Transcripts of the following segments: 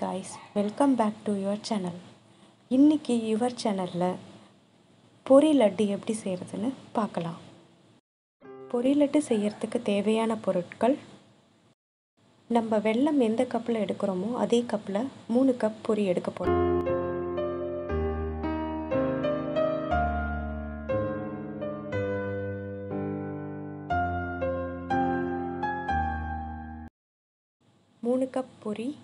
Guys guys welcome back to your channel இன்றைக்கி your சேனலில் பொரி லட்டு எப்படி செய்கிறதுன்னு பார்க்கலாம். பொரி லட்டு செய்யறதுக்கு தேவையான பொருட்கள் நம்ம வெள்ளம் எந்த கப்பில் எடுக்கிறோமோ அதே கப்பில் மூணு கப் பொரி எடுக்க போகிறோம் மூணு கப் பொரி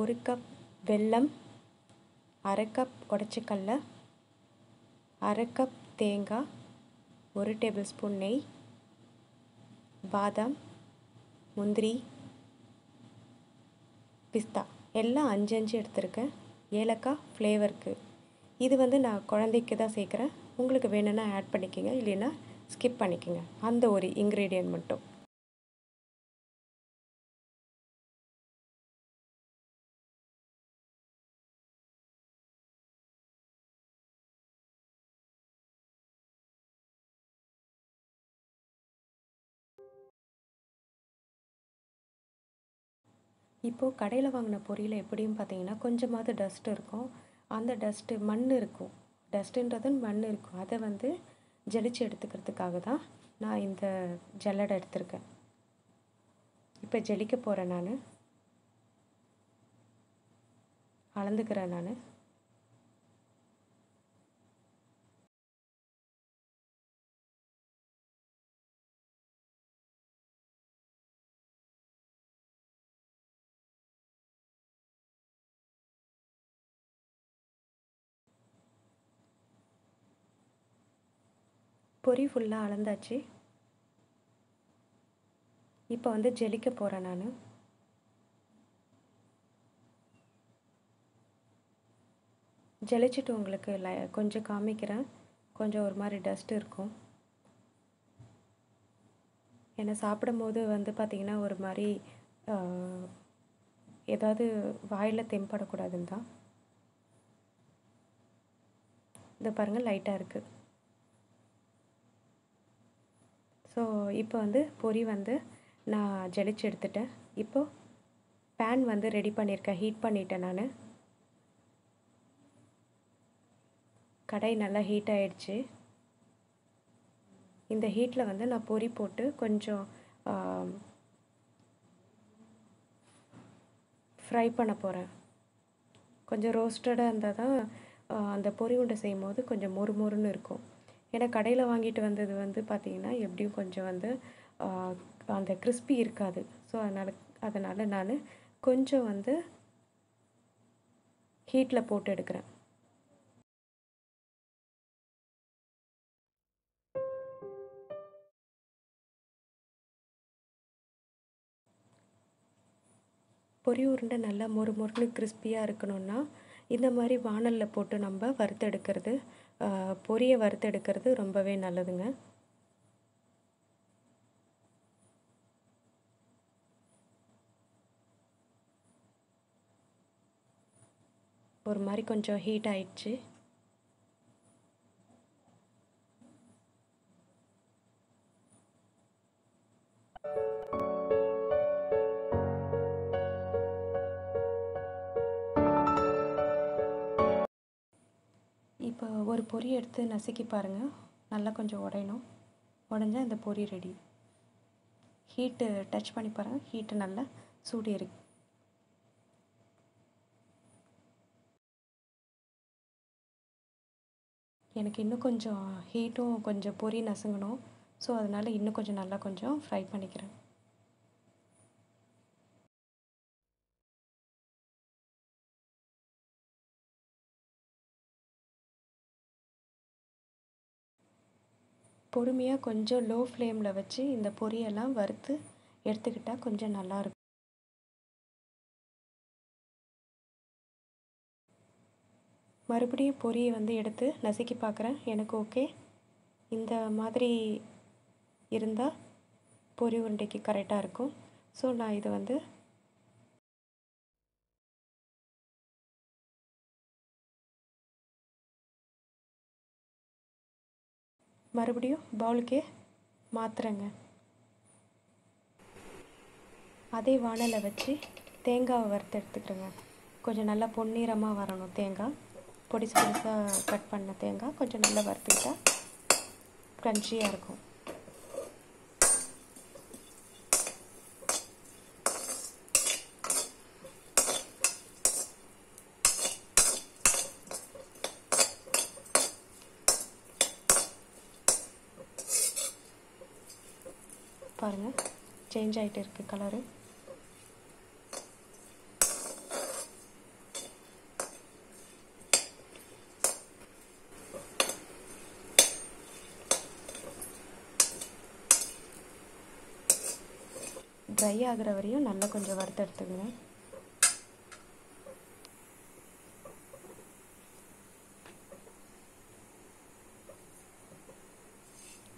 ஒரு கப் வெல்லம் அரை கப் உடச்சிக்கல்ல அரை கப் தேங்காய் ஒரு டேபிள் ஸ்பூன் நெய் பாதாம் முந்திரி பிஸ்தா. எல்லாம் அஞ்சு அஞ்சு எடுத்திருக்கேன். ஏலக்காய் ஃப்ளேவருக்கு இது வந்து நான் குழந்தைக்கு தான் சேர்க்குறேன். உங்களுக்கு வேணும்னா ஆட் பண்ணிக்கோங்க. இல்லைன்னா ஸ்கிப் பண்ணிக்கோங்க. அந்த ஒரு இன்க்ரீடியன்ட் மட்டும். இப்போது கடையில் வாங்கின பொரியில் எப்படின்னு பார்த்தீங்கன்னா கொஞ்சமாவது டஸ்ட் இருக்கும். அந்த டஸ்ட்டு மண் இருக்கும். டஸ்ட்டுன்றது மண் இருக்கும். அதை வந்து ஜலிச்சு எடுத்துக்கிறதுக்காக தான் நான் இந்த ஜல்லடை எடுத்திருக்கேன். இப்போ ஜலிக்க போகிறேன் நான். அளந்துக்கிறேன் நான். பொரி ஃபுல்லாக அளந்தாச்சு. இப்போ வந்து ஜெலிக்க போகிறேன் நான். ஜெலிச்சிட்டு உங்களுக்கு லை கொஞ்சம் காமிக்கிறேன். கொஞ்சம் ஒரு மாதிரி டஸ்ட் இருக்கும். ஏன்னா சாப்பிடும் போது வந்து பார்த்திங்கன்னா ஒரு மாதிரி ஏதாவது வாயில் தெம்படக்கூடாதுன்னு தான். இதை பாருங்கள் லைட்டாக இருக்குது ஸோ இப்போ வந்து பொரி வந்து நான் ஜலிச்சு எடுத்துட்டேன். இப்போது பேன் வந்து ரெடி பண்ணியிருக்கேன் ஹீட் பண்ணிட்டேன் நான். கடை நல்லா ஹீட் ஆகிடுச்சு இந்த ஹீட்டில் வந்து நான் பொரி போட்டு கொஞ்சம் ஃப்ரை பண்ண போகிறேன் கொஞ்சம் ரோஸ்டடாக இருந்தால் தான் அந்த பொரி உண்டை செய்யும் போது கொஞ்சம் மொறு மொறுன்னு இருக்கும். ஏன்னா கடையில் வாங்கிட்டு வந்தது வந்து பார்த்திங்கன்னா எப்படியும் கொஞ்சம் வந்து அந்த கிறிஸ்பி இருக்காது. ஸோ அதனால் அதனால் நான் கொஞ்சம் வந்து ஹீட்டில் போட்டு எடுக்கிறேன். பொரி உருண்டை நல்லா மொறு மொறுன்னு கிறிஸ்பியாக இருக்கணும்னா இந்த மாதிரி வானலில் போட்டு நம்ம வறுத்தெடுக்கிறது பொரியை வறுத்தெடுக்கிறது ரொம்பவே நல்லதுங்க. ஒரு மாதிரி கொஞ்சம் ஹீட் ஆயிடுச்சு. இப்போ பொரி எடுத்து நசுக்கி பாருங்கள் நல்லா கொஞ்சம் உடையணும். உடஞ்சா இந்த பொரி ரெடி ஹீட்டு டச் பண்ணி பாருங்கள் ஹீட்டு நல்லா சூடு இருக்கு எனக்கு இன்னும் கொஞ்சம் ஹீட்டும் கொஞ்சம் பொரி நசுங்கணும். ஸோ அதனால் இன்னும் கொஞ்சம் நல்லா கொஞ்சம் ஃப்ரை பண்ணிக்கிறேன். பொறுமையாக கொஞ்சம் லோ ஃப்ளேமில் வச்சு இந்த பொரியெல்லாம் வறுத்து எடுத்துக்கிட்டால் கொஞ்சம் நல்லாயிருக்கும் மறுபடியும் பொரியை வந்து எடுத்து நசுக்கி பார்க்குறேன் எனக்கு ஓகே இந்த மாதிரி இருந்தால் பொரி உருண்டைக்கு கரெக்டாக இருக்கும். ஸோ நான் இதை வந்து மறுபடியும் பவுலுக்கே மாற்றுறேங்க அதே வானலை வச்சு தேங்காவை வறுத்து எடுத்துக்கிறேங்க கொஞ்சம் நல்லா பொன்னிறமாக வரணும் தேங்காய். பொடிசு பொடிசாக கட் பண்ண தேங்காய் கொஞ்சம் நல்லா வறுத்துக்கிட்டால் க்ரன்ச்சியாக இருக்கும். பாருங்கள் சேஞ்ச் ஆகிட்டு இருக்குது கலரு ட்ரை ஆகிற வரையும் நல்லா கொஞ்சம் வறுத்து எடுத்துக்கங்க.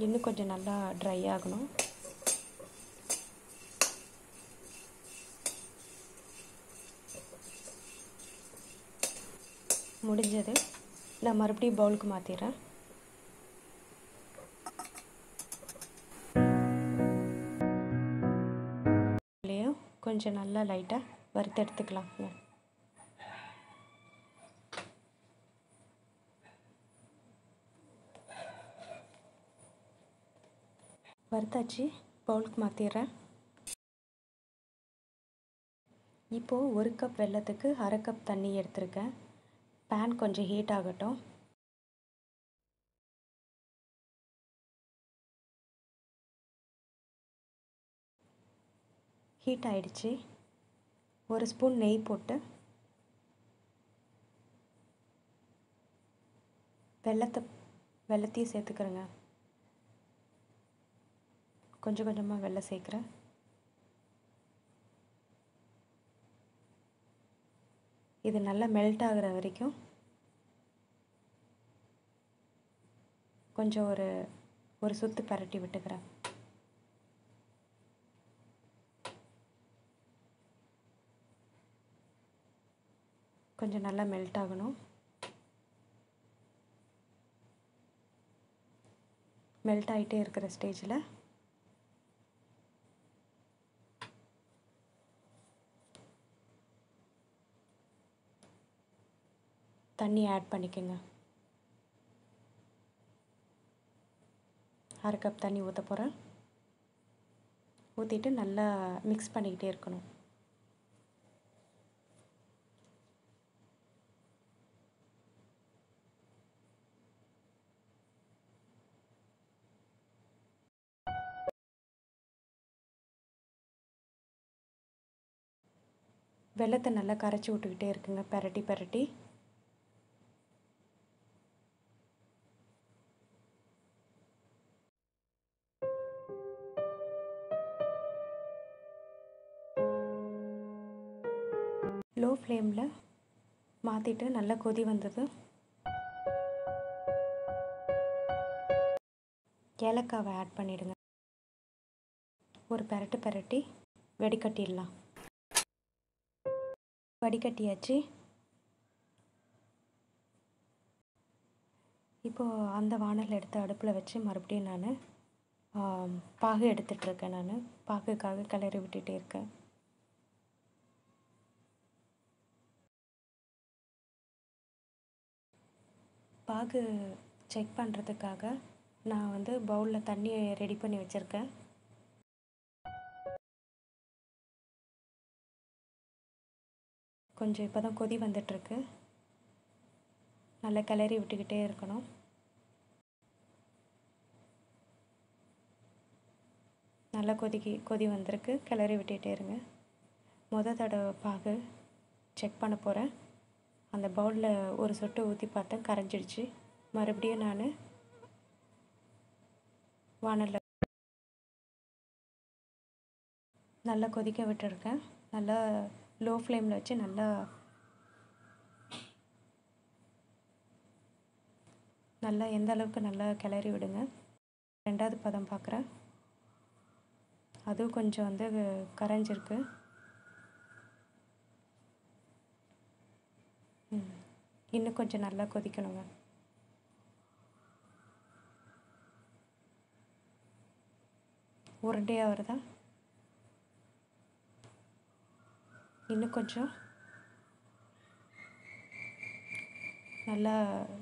இன்னும் கொஞ்சம் நல்லா ட்ரை ஆகணும். முடிஞ்சது. நான் மறுபடியும் பவுலுக்கு மாற்றிடுறேன் கொஞ்சம் நல்லா லைட்டாக வறுத்தெடுத்துக்கலாங்க வறுத்தாச்சு. பவுலுக்கு மாற்றிடுறேன் இப்போது ஒரு கப் வெல்லத்துக்கு அரை கப் தண்ணி எடுத்திருக்கேன். பேன் கொஞ்சம் ஹீட் ஆகட்டும். ஹீட் ஆயிடுச்சு. ஒரு ஸ்பூன் நெய் போட்டு. வெள்ளத்தை வெள்ளத்தையும் சேர்த்துக்கிறேங்க. கொஞ்சம் கொஞ்சமாக வெள்ளை சேர்க்குறேன். இது நல்லா மெல்ட் ஆகிற வரைக்கும் கொஞ்சம் ஒரு ஒரு சுத்து பரட்டி விட்டுக்கிறேன். கொஞ்சம் நல்லா மெல்ட் ஆகணும். மெல்ட் ஆகிட்டே இருக்கிற ஸ்டேஜில் தண்ணி ஆட் பண்ணிக்கோங்க. அரை கப் தண்ணி ஊற்ற போகிறேன் ஊற்றிட்டு நல்லா மிக்ஸ் பண்ணிக்கிட்டே இருக்கணும். வெள்ளத்தை நல்லா கரைச்சி விட்டுக்கிட்டே இருக்குங்க. பெரட்டி பெரட்டி. ஃப்ளேமில் மாற்றிட்டு நல்லா கொதி வந்தது. ஏலக்காவை ஆட் பண்ணிவிடுங்க ஒரு பெரட்டு பெரட்டி வடிகட்டிடலாம் வடிகட்டியாச்சு. இப்போது அந்த வானல் எடுத்து அடுப்பில் வச்சு மறுபடியும் நான் பாகு எடுத்துகிட்ருக்கேன் நான். பாகுக்காக கிளறி விட்டுகிட்டே இருக்கேன். பாகு செக் பண்ணுறதுக்காக நான் வந்து பவுலில் தண்ணியை ரெடி பண்ணி வச்சுருக்கேன். கொஞ்சம் இப்போ தான் கொதி வந்துட்டுருக்கு. நல்லா கிளறி விட்டுக்கிட்டே இருக்கணும். நல்லா கொதிக்கி கொதி வந்திருக்கு. கிளறி விட்டுகிட்டே இருங்க. மொதல் தடவை பாகு செக் பண்ண போகிறேன் அந்த பவுலில் ஒரு சொட்டு ஊற்றி பார்த்தேன். கரைஞ்சிடுச்சு. மறுபடியும் நான் வானலில் நல்லா கொதிக்க விட்டுருக்கேன். நல்லா லோ ஃப்ளேமில் வச்சு நல்லா நல்லா எந்த அளவுக்கு நல்லா கிளறி விடுங்க. ரெண்டாவது பதம் பார்க்குறேன் அதுவும் கொஞ்சம் வந்து கரைஞ்சிருக்கு. இன்னும் கொஞ்சம் நல்லா கொதிக்கணுங்க. உருண்டையாக வருதா? இன்னும் கொஞ்சம். நல்லா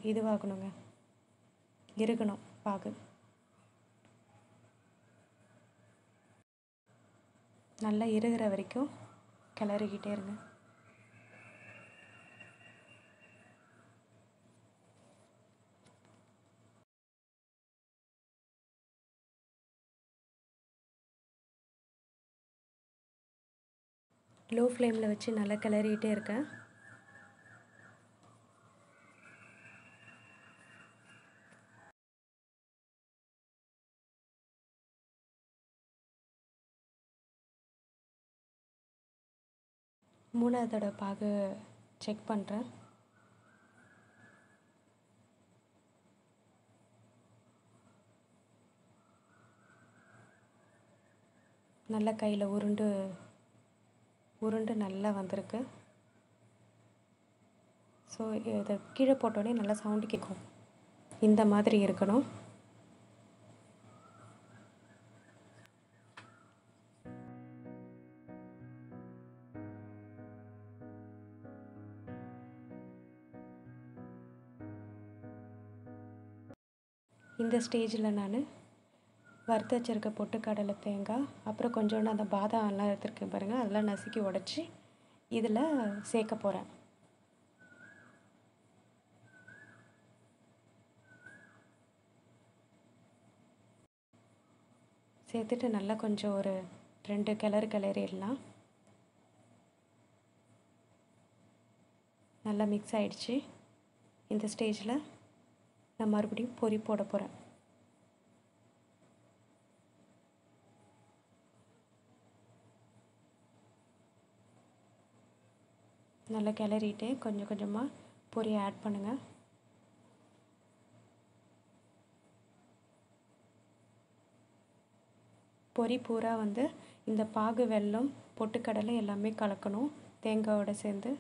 இதுவாகணுங்க. இறுகணும் பாகு. நல்லா இருகிற வரைக்கும் கிளறிக்கிட்டே இருங்க. லோ ஃப்ளேமில் வச்சு நல்லா கிளறிக்கிட்டே இருக்கேன். மூணாவது தடவை பாகு செக் பண்ணுறேன் நல்லா கையில் உருண்டு உருண்டு நல்லா வந்திருக்கு. ஸோ இதை கீழே போட்டோடனே நல்லா சவுண்டு கேட்கும் இந்த மாதிரி இருக்கணும். இந்த ஸ்டேஜில் நான் வறுத்து வச்சுருக்க பொட்டுக்கடலை தேங்காய் அப்புறம் கொஞ்சோண்டு அந்த பாதாம் எல்லாம் எடுத்துருக்கேன் பாருங்கள் அதெல்லாம் நசுக்கி உடச்சி இதில் சேர்க்க போகிறேன் சேர்த்துட்டு நல்லா கொஞ்சம் ஒரு ரெண்டு கிளறு கிளறிடலாம். நல்லா மிக்ஸ் ஆகிடுச்சு இந்த ஸ்டேஜில் நான் மறுபடியும் பொரி போட போகிறேன் நல்லா கிளறிட்டு கொஞ்சம் கொஞ்சமாக பொரி ஆட் பண்ணுங்கள் பொரி பூரா வந்து இந்த பாகு வெல்லம் பொட்டுக்கடலை எல்லாமே கலக்கணும். தேங்காயோட சேர்ந்து.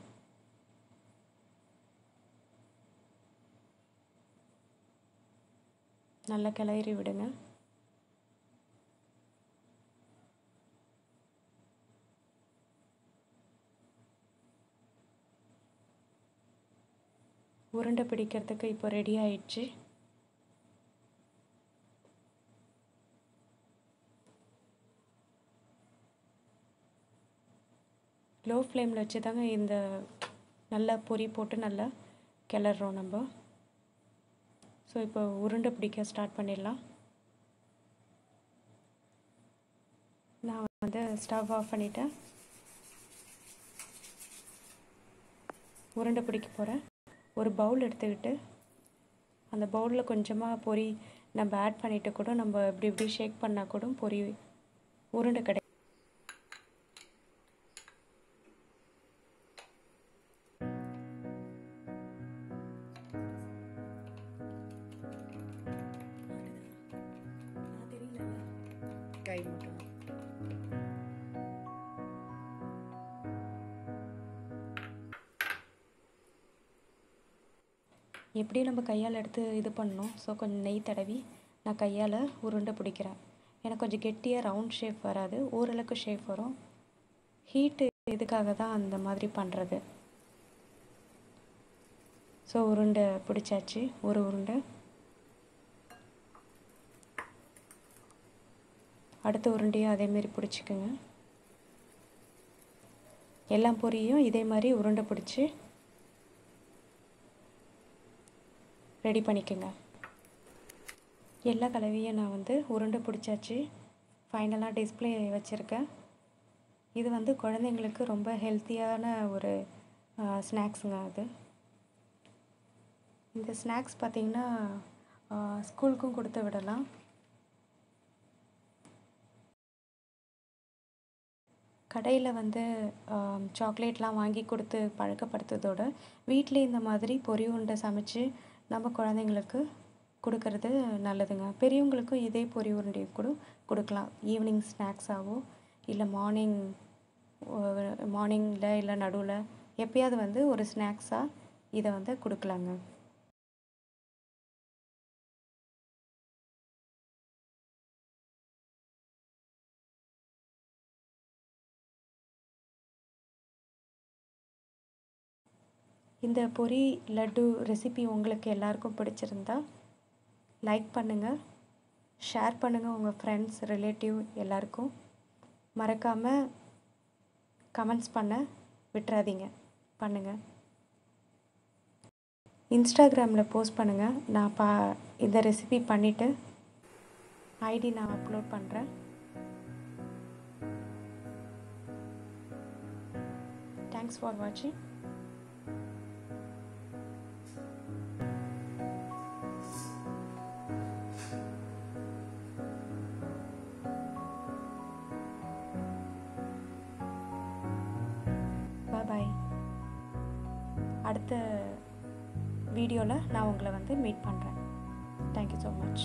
நல்லா கிளறி விடுங்க. உருண்டை பிடிக்கிறதுக்கு இப்போ ரெடி ஆயிடுச்சு. லோ ஃப்ளேமில் வச்சு தாங்க இந்த நல்லா பொரி போட்டு நல்லா கிளறோம் நம்ம. ஸோ இப்போ உருண்டை பிடிக்க ஸ்டார்ட் பண்ணிடலாம். நான் வந்து ஸ்டவ் ஆஃப் பண்ணிவிட்டேன் உருண்டை பிடிக்க போகிறேன் ஒரு பவுல் எடுத்துக்கிட்டு அந்த பவுலில் கொஞ்சமாக பொரி நம்ம ஆட் பண்ணிவிட்டு கூட நம்ம இப்படி இப்படி ஷேக் பண்ணால் கூட பொரி உருண்டை கிடைக்கும். எப்படியும் நம்ம கையால் எடுத்து இது பண்ணணும். ஸோ கொஞ்சம் நெய் தடவி நான் கையால் உருண்டை பிடிக்கிறேன். எனக்கு கொஞ்சம் கெட்டியாக ரவுண்ட் ஷேப் வராது. ஓரளவுக்கு ஷேப் வரும். ஹீட்டு இதுக்காக தான் அந்த மாதிரி பண்ணுறது ஸோ உருண்டை பிடிச்சாச்சு. ஒரு உருண்டை. அடுத்த உருண்டையும் அதேமாரி பிடிச்சிக்குங்க. எல்லா பொரியும். இதே மாதிரி உருண்டை பிடிச்சி ரெடி பண்ணிக்கோங்க. எல்லா கலவையும் நான் வந்து உருண்டை பிடிச்சாச்சு. ஃபைனலாக டிஸ்பிளே வச்சுருக்கேன். இது வந்து குழந்தைங்களுக்கு ரொம்ப ஹெல்த்தியான ஒரு ஸ்நாக்ஸுங்க அது. இந்த ஸ்நாக்ஸ் பார்த்திங்கன்னா ஸ்கூலுக்கும் கொடுத்து விடலாம். கடையில் வந்து சாக்லேட்லாம் வாங்கி கொடுத்து பழக்கப்படுத்துறதோட வீட்டிலே இந்த மாதிரி பொரி உருண்டை சமைச்சு நம்ம குழந்தைங்களுக்கு கொடுக்கறது நல்லதுங்க. பெரியவங்களுக்கும் இதே பொரி உருண்டை கூட கொடுக்கலாம். ஈவினிங் ஸ்நாக்ஸாகவோ இல்லை மார்னிங் மார்னிங்கில் இல்லை நடுவில் எப்பயாவது வந்து ஒரு ஸ்நாக்ஸாக இதை வந்து கொடுக்கலாங்க. இந்த பொரி லட்டு ரெசிபி உங்களுக்கு எல்லாருக்கும் பிடிச்சிருந்தா லைக் பண்ணுங்கள் ஷேர் பண்ணுங்கள் உங்கள் ஃப்ரெண்ட்ஸ் ரிலேட்டிவ் எல்லாருக்கும். மறக்காமல் கமெண்ட்ஸ் பண்ண விட்டுறாதீங்க. பண்ணுங்கள் இன்ஸ்டாகிராமில் போஸ்ட் பண்ணுங்கள் நான் பா இந்த ரெசிபி பண்ணிவிட்டு ஐடி நான் அப்லோட் பண்ணுறேன் தேங்க்ஸ் ஃபார் வாட்சிங் உங்களை வந்து மீட் பண்ணுறேன் தேங்க்யூ ஸோ மச்